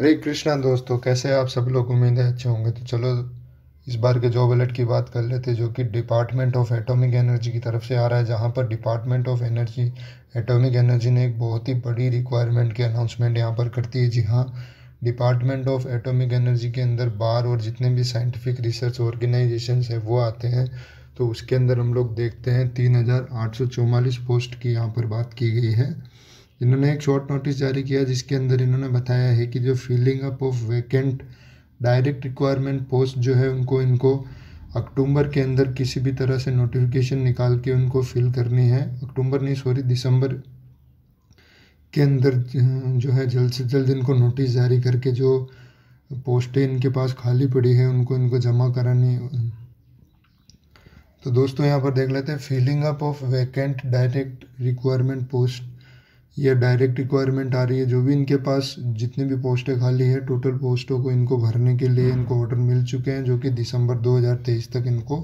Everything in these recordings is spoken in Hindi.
हरे कृष्णा दोस्तों कैसे आप सब लोग उम्मीद है अच्छे होंगे? तो चलो, इस बार के जॉब अलर्ट की बात कर लेते जो कि डिपार्टमेंट ऑफ़ एटॉमिक एनर्जी की तरफ़ से आ रहा है, जहाँ पर department of energy atomic energy ने एक बहुत ही बड़ी रिक्वायरमेंट की अनाउंसमेंट यहाँ पर करती है। जी हाँ डिपार्टमेंट ऑफ़ एटॉमिक एनर्जी के अंदर बार और जितने भी साइंटिफिक रिसर्च ऑर्गेनाइजेशन है, वो आते हैं। तो उसके अंदर हम लोग देखते हैं, तीन हज़ार आठ सौ चौवालीस पोस्ट की यहाँ पर बात की गई है। इन्होंने एक शॉर्ट नोटिस जारी किया जिसके अंदर इन्होंने बताया है कि जो filling up of vacant direct requirement post जो है उनको, इनको अक्टूबर के अंदर किसी भी तरह से नोटिफिकेशन निकाल के उनको फिल करनी है। अक्टूबर नहीं सॉरी दिसंबर के अंदर जो है जल्द से जल्द इनको नोटिस जारी करके जो पोस्टें इनके पास खाली पड़ी है, उनको, इनको जमा करानी तो दोस्तों, यहाँ पर देख लेते हैं filling up of vacant direct requirement post ये डायरेक्ट रिक्वायरमेंट आ रही है जो भी इनके पास जितनी भी पोस्टें खाली है टोटल पोस्टों को इनको भरने के लिए इनको ऑर्डर मिल चुके हैं जो कि दिसंबर 2023 तक इनको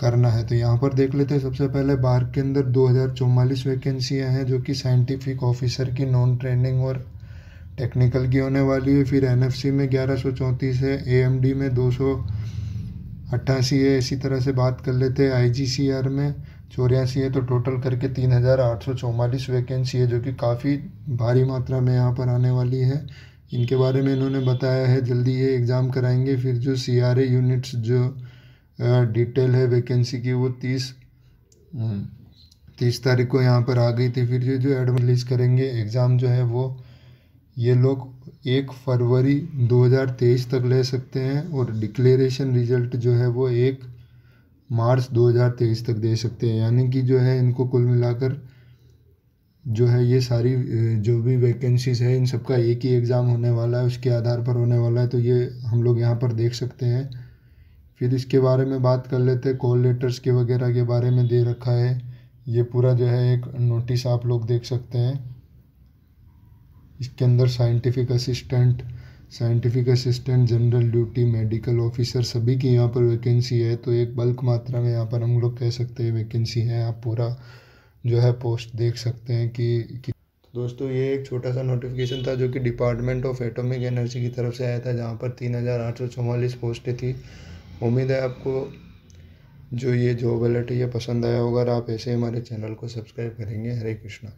करना है। तो यहाँ पर देख लेते हैं सबसे पहले बार के अंदर दो हज़ार चौवालीस वैकेंसियाँ हैं जो कि साइंटिफिक ऑफिसर की नॉन ट्रेनिंग और टेक्निकल की होने वाली है। फिर एनएफसी में ग्यारह है एएमडी में दो अट्ठासी है। इसी तरह से बात कर लेते हैं आईजीसीआर में चौरासी है तो टोटल करके तीन हज़ार आठ सौ चौवालीस वैकेंसी है जो कि काफ़ी भारी मात्रा में यहाँ पर आने वाली है। इनके बारे में इन्होंने बताया है जल्दी ये एग्ज़ाम कराएँगे फिर जो सी आर ए यूनिट्स जो डिटेल है वैकेंसी की वो तीस हम्म, तीस तारीख को यहाँ पर आ गई थी। फिर ये जो एडमिट रिलीज़ करेंगे एग्ज़ाम जो है वो ये लोग एक फरवरी 2023 तक ले सकते हैं और डिक्लेरेशन रिज़ल्ट जो है वो एक मार्च 2023 तक दे सकते हैं। यानी कि जो है, इनको कुल मिलाकर जो है, ये सारी, जो भी वैकेंसीज है, इन सबका एक ही एग्ज़ाम होने वाला है, उसके आधार पर होने वाला है। तो ये हम लोग यहाँ पर देख सकते हैं। फिर इसके बारे में बात कर लेते हैं। कॉल लेटर्स के वगैरह के बारे में दे रखा है। ये पूरा जो है, एक नोटिस आप लोग देख सकते हैं। इसके अंदर scientific assistant scientific assistant general duty medical officer सभी की यहाँ पर वैकेंसी है तो एक बल्क मात्रा में यहाँ पर हम लोग कह सकते हैं वैकेंसी है। आप पूरा जो है पोस्ट देख सकते हैं कि, कि दोस्तों ये एक छोटा सा नोटिफिकेशन था जो कि डिपार्टमेंट ऑफ़ एटॉमिक एनर्जी की तरफ़ से आया था जहाँ पर तीन हज़ार आठ सौ चौवालीस पोस्टें थी। उम्मीद है आपको जो ये जॉब अलर्ट है ये पसंद आया होगा और आप ऐसे हमारे चैनल को सब्सक्राइब करेंगे। हरे कृष्णा।